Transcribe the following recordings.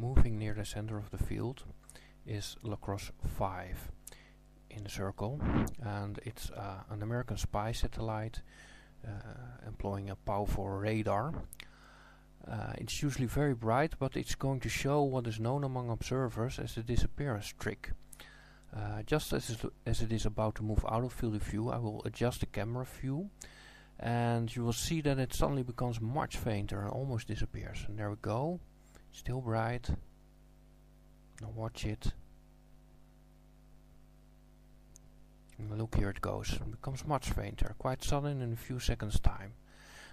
moving near the center of the field is Lacrosse 5 in the circle and it's uh, an American spy satellite uh, employing a powerful radar. Uh, it's usually very bright but it's going to show what is known among observers as the disappearance trick. Uh, just as, as it is about to move out of field of view I will adjust the camera view and you will see that it suddenly becomes much fainter and almost disappears and there we go still bright. Now watch it. And look here it goes. It becomes much fainter. Quite sudden in a few seconds time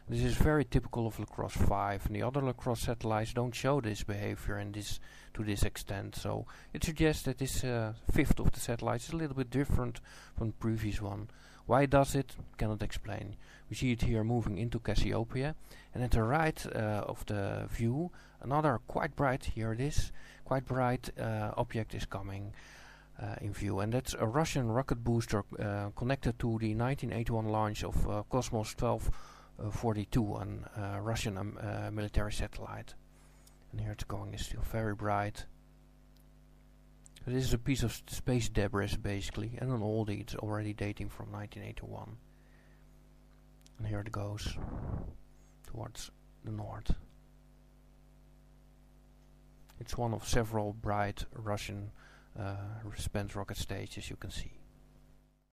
this is very typical of Lacrosse 5 and the other Lacrosse satellites don't show this behavior and this to this extent so it suggests that this uh, fifth of the satellites is a little bit different from the previous one. Why does it? Cannot explain. We see it here moving into Cassiopeia and at the right uh, of the view another quite bright, here it is, quite bright uh, object is coming uh, in view and that's a Russian rocket booster uh, connected to the 1981 launch of uh, Cosmos 12 uh, 42, a uh, Russian um, uh, military satellite. And here it's going, it's still very bright. So this is a piece of space debris basically, and an oldie, it's already dating from 1981. And here it goes, towards the north. It's one of several bright Russian uh, rocket stages you can see.